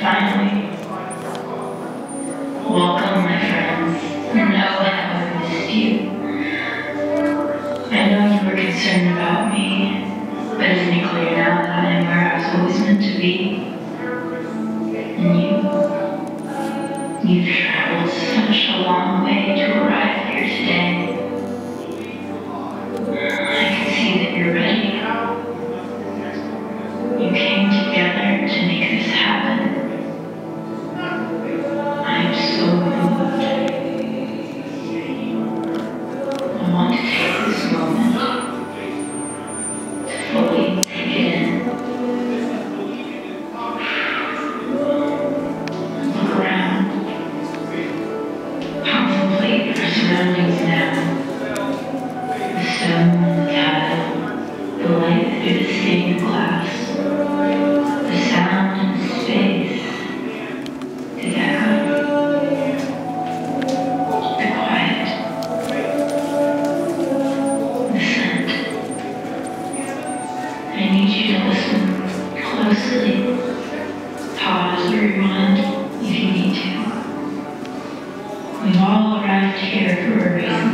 Finally. Welcome, my friends. Oh, how I missed you. I know you were concerned about me, but isn't it clear now that I am where I was always meant to be? And you, you've traveled such a long way to arrive here today. I can see that you're ready. Pause or rewind if you need to. We've all arrived here for a reason.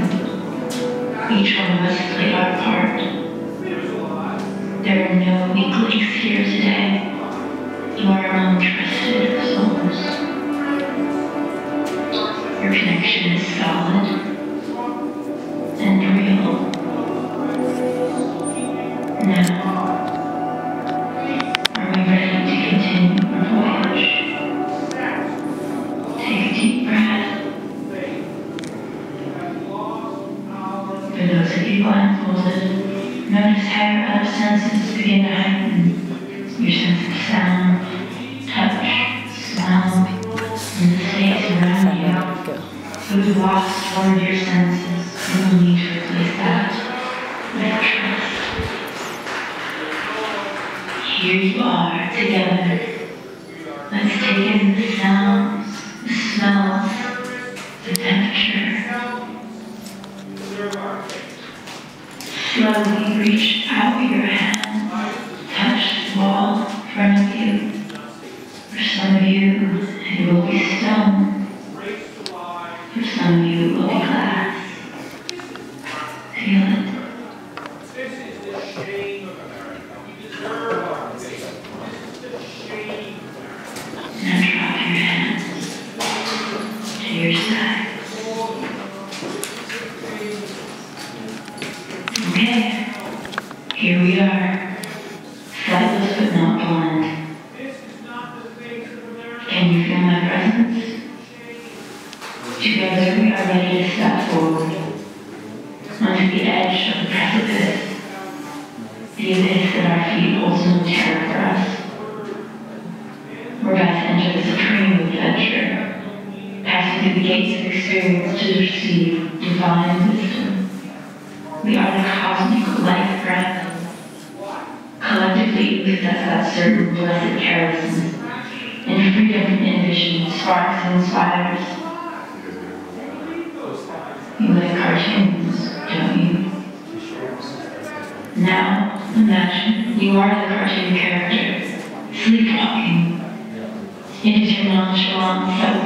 Each one of us played our part. There are no weak links here today. You are own trusted souls. Your connection is solid For those of you blindfolded, notice how other senses begin to heighten. Your sense of sound, touch, smell, and the space around you. You've lost one of your senses will need to replace that with trust. Here you are together. Let's take in the sounds, the smells, Slowly reach out your hand, touch the wall in front of you. For some of you, it will be stone. For some of you, it will be glass. Feel it. Now drop your hands to your side. Okay, here we are, sightless but not blind. Can you feel my presence? Together we are ready to step forward onto the edge of the precipice, the abyss that our feet holds no terror for us. We're about to enter the supreme adventure, passing through the gates of experience to receive divine wisdom. We are the cosmic life breath. We possess that certain blessed carelessness, and freedom from inhibition sparks and inspires. You like cartoons, don't you? Now, imagine you are the cartoon character, sleepwalking into nonchalance that